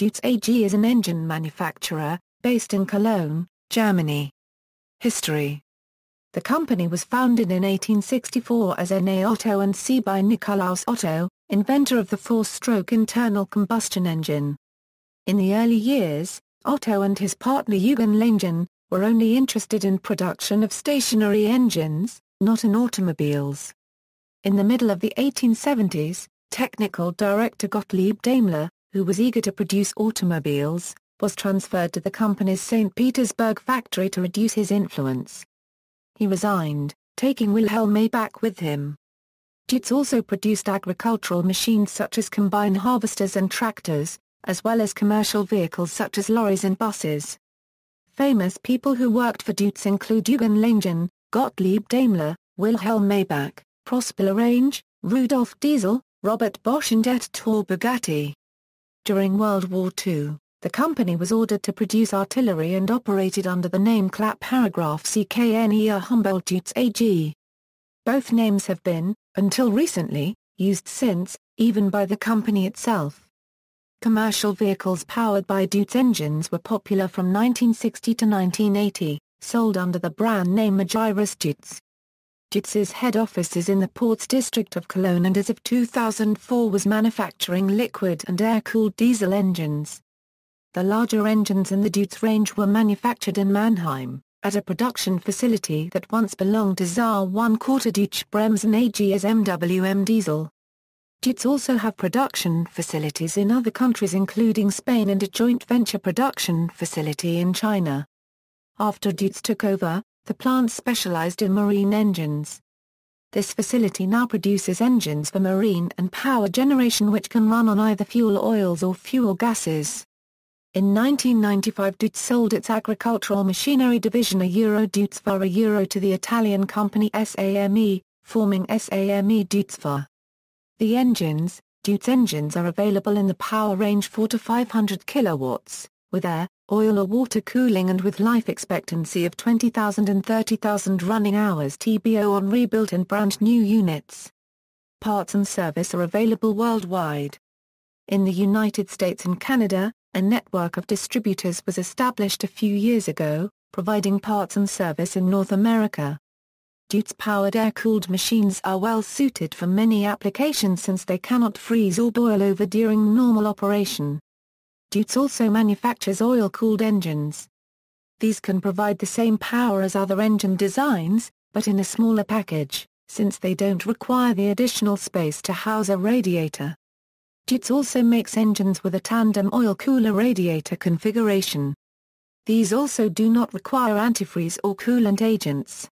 Deutz AG is an engine manufacturer, based in Cologne, Germany. History The company was founded in 1864 as NA Otto and C by Nikolaus Otto, inventor of the four-stroke internal combustion engine. In the early years, Otto and his partner Eugen Langen, were only interested in production of stationary engines, not in automobiles. In the middle of the 1870s, technical director Gottlieb Daimler, who was eager to produce automobiles, was transferred to the company's St. Petersburg factory to reduce his influence. He resigned, taking Wilhelm Maybach with him. Deutz also produced agricultural machines such as combine harvesters and tractors, as well as commercial vehicles such as lorries and buses. Famous people who worked for Deutz include Eugen Langen, Gottlieb Daimler, Wilhelm Maybach, Prosper L'Orange, Rudolf Diesel, Robert Bosch and Ettore Bugatti. During World War II, the company was ordered to produce artillery and operated under the name Clap Paragraph CKNER Humboldt Deutz AG. Both names have been, until recently, used since, even by the company itself. Commercial vehicles powered by Deutz engines were popular from 1960 to 1980, sold under the brand name Magirus Deutz. Deutz's head office is in the Porz district of Cologne and as of 2004 was manufacturing liquid and air-cooled diesel engines. The larger engines in the Deutz range were manufactured in Mannheim, at a production facility that once belonged to Saar 1 Quarter Deutsche Bremsen AG as MWM Diesel. Deutz also have production facilities in other countries including Spain and a joint venture production facility in China. After Deutz took over, the plant specialized in marine engines. This facility now produces engines for marine and power generation which can run on either fuel oils or fuel gases. In 1995 Deutz sold its agricultural machinery division a Euro Deutz Euro to the Italian company SAME, forming SAME Deutz the engines, Deutz engines are available in the power range 4 to 500 kilowatts, with air, oil or water cooling and with life expectancy of 20,000 and 30,000 running hours TBO on rebuilt and brand new units. Parts and service are available worldwide. In the United States and Canada, a network of distributors was established a few years ago, providing parts and service in North America. Deutz-powered air-cooled machines are well suited for many applications since they cannot freeze or boil over during normal operation. Deutz also manufactures oil-cooled engines. These can provide the same power as other engine designs, but in a smaller package, since they don't require the additional space to house a radiator. Deutz also makes engines with a tandem oil cooler radiator configuration. These also do not require antifreeze or coolant agents.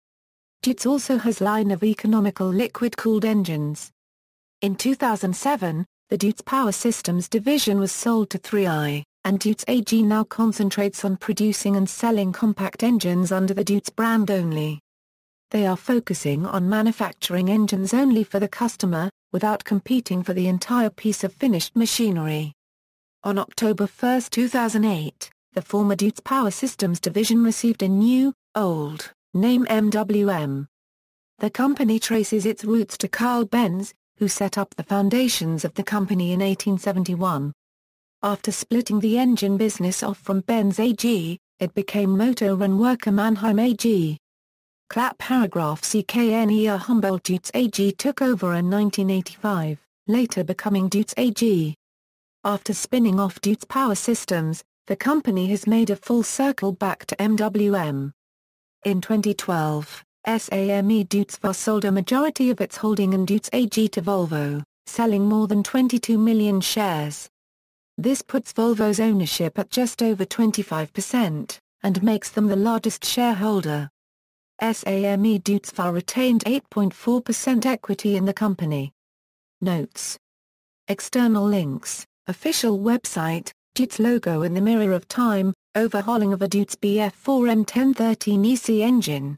Deutz also has line of economical liquid-cooled engines. In 2007, the Deutz Power Systems division was sold to 3i, and Deutz AG now concentrates on producing and selling compact engines under the Deutz brand only. They are focusing on manufacturing engines only for the customer, without competing for the entire piece of finished machinery. On October 1, 2008, the former Deutz Power Systems division received a new, old, Name MWM. The company traces its roots to Carl Benz, who set up the foundations of the company in 1871. After splitting the engine business off from Benz AG, it became Motorenwerke Mannheim AG. Clap Paragraph CKNER Humboldt Deutz AG took over in 1985, later becoming Deutz AG. After spinning off Deutz Power Systems, the company has made a full circle back to MWM. In 2012, SAME Deutz sold a majority of its holding in Deutz AG to Volvo, selling more than 22 million shares. This puts Volvo's ownership at just over 25%, and makes them the largest shareholder. SAME Deutz retained 8.4% equity in the company. Notes External links, official website, Deutz logo in the mirror of time, overhauling of a Deutz BF4M1013 EC engine.